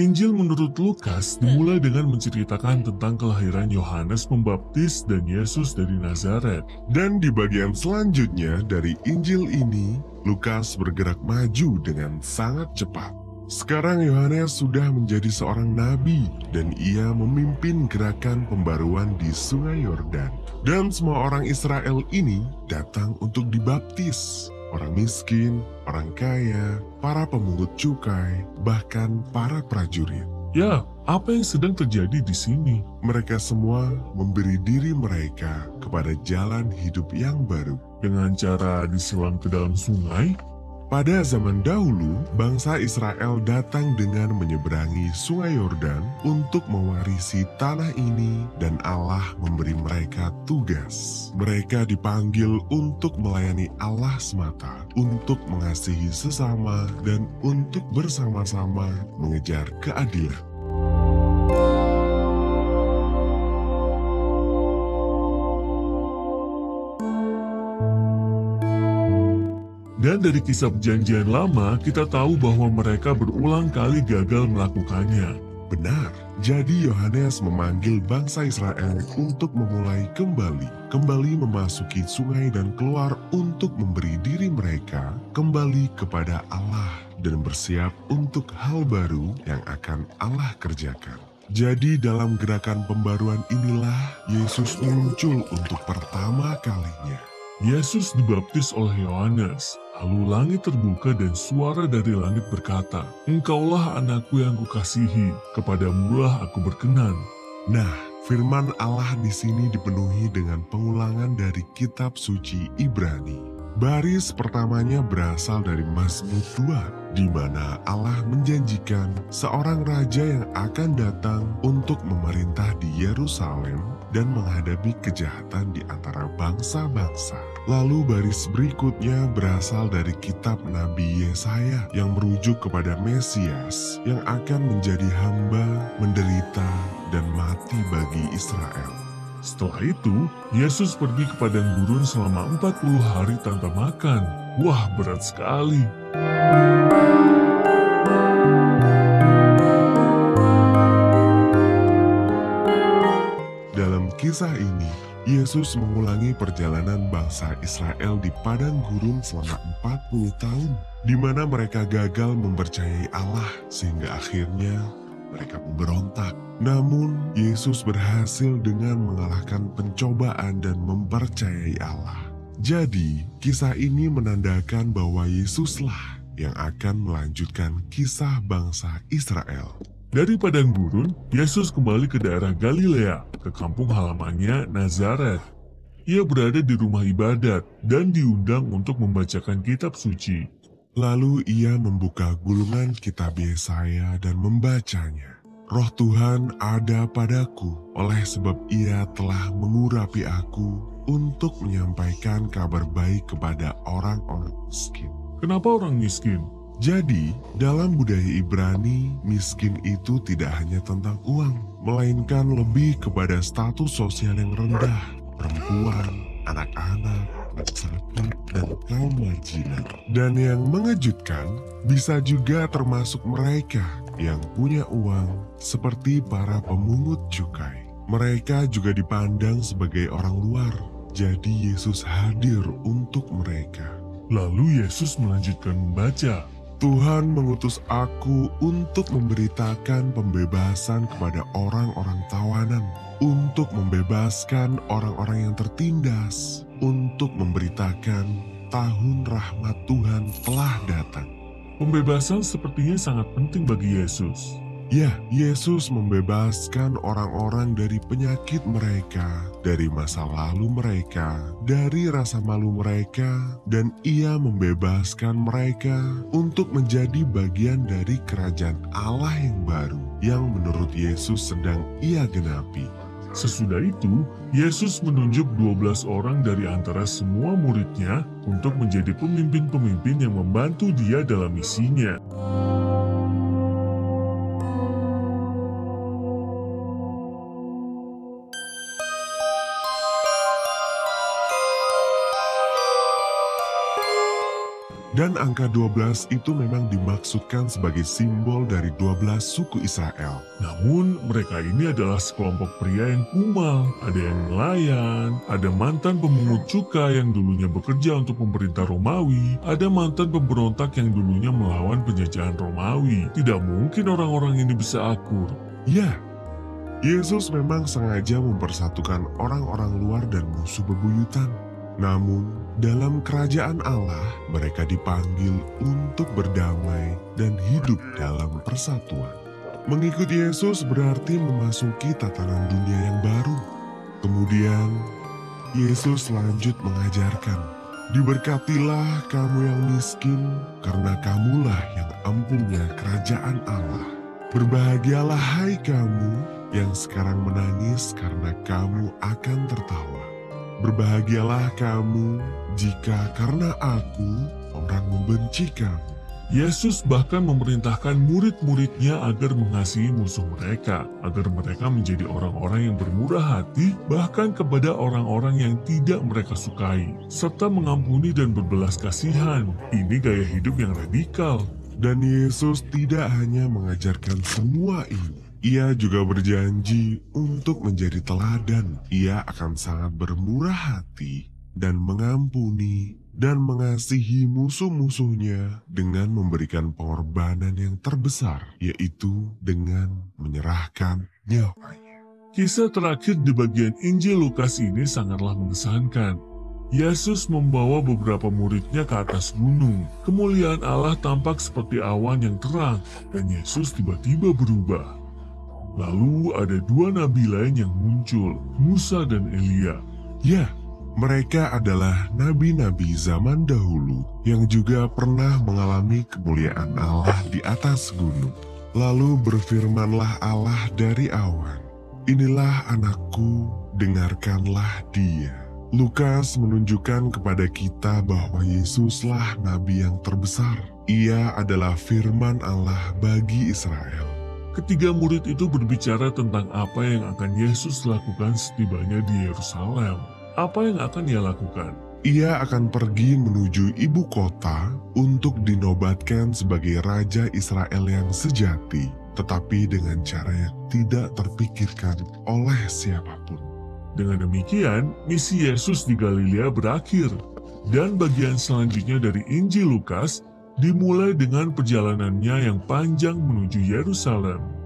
Injil menurut Lukas dimulai dengan menceritakan tentang kelahiran Yohanes Pembaptis dan Yesus dari Nazaret. Dan di bagian selanjutnya dari Injil ini, Lukas bergerak maju dengan sangat cepat. Sekarang Yohanes sudah menjadi seorang nabi dan ia memimpin gerakan pembaruan di Sungai Yordan. Dan semua orang Israel ini datang untuk dibaptis. Orang miskin, orang kaya, para pemungut cukai, bahkan para prajurit. Ya, apa yang sedang terjadi di sini? Mereka semua memberi diri mereka kepada jalan hidup yang baru. Dengan cara disilang ke dalam sungai? Pada zaman dahulu, bangsa Israel datang dengan menyeberangi Sungai Yordan untuk mewarisi tanah ini, dan Allah memberi mereka tugas. Mereka dipanggil untuk melayani Allah semata, untuk mengasihi sesama, dan untuk bersama-sama mengejar keadilan. Dan dari kisah perjanjian lama, kita tahu bahwa mereka berulang kali gagal melakukannya. Benar, jadi Yohanes memanggil bangsa Israel untuk memulai kembali, kembali memasuki sungai dan keluar untuk memberi diri mereka kembali kepada Allah dan bersiap untuk hal baru yang akan Allah kerjakan. Jadi dalam gerakan pembaruan inilah Yesus muncul untuk pertama kalinya. Yesus dibaptis oleh Yohanes. Lalu langit terbuka dan suara dari langit berkata, Engkaulah anakku yang kukasihi, kepadamulah aku berkenan. Nah, firman Allah di sini dipenuhi dengan pengulangan dari kitab suci Ibrani. Baris pertamanya berasal dari Mazmur 2, di mana Allah menjanjikan seorang raja yang akan datang untuk memerintah di Yerusalem dan menghadapi kejahatan di antara bangsa-bangsa. Lalu baris berikutnya berasal dari kitab Nabi Yesaya yang merujuk kepada Mesias yang akan menjadi hamba, menderita, dan mati bagi Israel. Setelah itu, Yesus pergi ke padang gurun selama 40 hari tanpa makan. Wah, berat sekali. Kisah ini, Yesus mengulangi perjalanan bangsa Israel di padang gurun selama 40 tahun, di mana mereka gagal mempercayai Allah sehingga akhirnya mereka memberontak. Namun, Yesus berhasil dengan mengalahkan pencobaan dan mempercayai Allah. Jadi, kisah ini menandakan bahwa Yesuslah yang akan melanjutkan kisah bangsa Israel. Dari padang gurun, Yesus kembali ke daerah Galilea, ke kampung halamannya Nazaret. Ia berada di rumah ibadat dan diundang untuk membacakan kitab suci. Lalu ia membuka gulungan kitab Yesaya dan membacanya. Roh Tuhan ada padaku, oleh sebab ia telah mengurapi aku untuk menyampaikan kabar baik kepada orang-orang miskin. Kenapa orang miskin? Jadi, dalam budaya Ibrani, miskin itu tidak hanya tentang uang, melainkan lebih kepada status sosial yang rendah, perempuan, anak-anak, sakit, dan kaum marginal. Dan yang mengejutkan, bisa juga termasuk mereka yang punya uang seperti para pemungut cukai. Mereka juga dipandang sebagai orang luar, jadi Yesus hadir untuk mereka. Lalu Yesus melanjutkan membaca. Tuhan mengutus aku untuk memberitakan pembebasan kepada orang-orang tawanan, untuk membebaskan orang-orang yang tertindas, untuk memberitakan tahun rahmat Tuhan telah datang. Pembebasan sepertinya sangat penting bagi Yesus. Ya, Yesus membebaskan orang-orang dari penyakit mereka, dari masa lalu mereka, dari rasa malu mereka, dan Ia membebaskan mereka untuk menjadi bagian dari kerajaan Allah yang baru, yang menurut Yesus sedang Ia genapi. Sesudah itu, Yesus menunjuk 12 orang dari antara semua muridnya untuk menjadi pemimpin-pemimpin yang membantu dia dalam misinya. Dan angka 12 itu memang dimaksudkan sebagai simbol dari 12 suku Israel. Namun mereka ini adalah sekelompok pria yang kumal, ada yang nelayan, ada mantan pemungut cukai yang dulunya bekerja untuk pemerintah Romawi, ada mantan pemberontak yang dulunya melawan penjajahan Romawi. Tidak mungkin orang-orang ini bisa akur. Ya, Yesus memang sengaja mempersatukan orang-orang luar dan musuh bebuyutan. Namun, dalam kerajaan Allah, mereka dipanggil untuk berdamai dan hidup dalam persatuan. Mengikut Yesus berarti memasuki tatanan dunia yang baru. Kemudian, Yesus lanjut mengajarkan, Diberkatilah kamu yang miskin, karena kamulah yang ampunnya kerajaan Allah. Berbahagialah hai kamu yang sekarang menangis karena kamu akan tertawa. Berbahagialah kamu jika karena aku orang membenci kamu. Yesus bahkan memerintahkan murid-muridnya agar mengasihi musuh mereka, agar mereka menjadi orang-orang yang bermurah hati, bahkan kepada orang-orang yang tidak mereka sukai, serta mengampuni dan berbelas kasihan. Ini gaya hidup yang radikal. Dan Yesus tidak hanya mengajarkan semua ini, ia juga berjanji untuk menjadi teladan. Ia akan sangat bermurah hati dan mengampuni dan mengasihi musuh-musuhnya dengan memberikan pengorbanan yang terbesar, yaitu dengan menyerahkan nyawanya. Kisah terakhir di bagian Injil Lukas ini sangatlah mengesankan. Yesus membawa beberapa muridnya ke atas gunung. Kemuliaan Allah tampak seperti awan yang terang, dan Yesus tiba-tiba berubah. Lalu ada dua nabi lain yang muncul, Musa dan Elia. Ya, mereka adalah nabi-nabi zaman dahulu yang juga pernah mengalami kemuliaan Allah di atas gunung. Lalu berfirmanlah Allah dari awan, Inilah anakku, dengarkanlah dia. Lukas menunjukkan kepada kita bahwa Yesuslah nabi yang terbesar. Ia adalah firman Allah bagi Israel. Ketiga murid itu berbicara tentang apa yang akan Yesus lakukan setibanya di Yerusalem. Apa yang akan ia lakukan? Ia akan pergi menuju ibu kota untuk dinobatkan sebagai Raja Israel yang sejati, tetapi dengan cara yang tidak terpikirkan oleh siapa pun. Dengan demikian, misi Yesus di Galilea berakhir. Dan bagian selanjutnya dari Injil Lukas dimulai dengan perjalanannya yang panjang menuju Yerusalem.